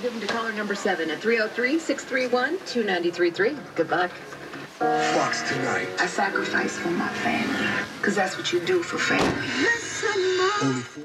give them to caller number seven at 303-631-2933. Good luck. Fox tonight. I sacrifice for my family, because that's what you do for family. Only four.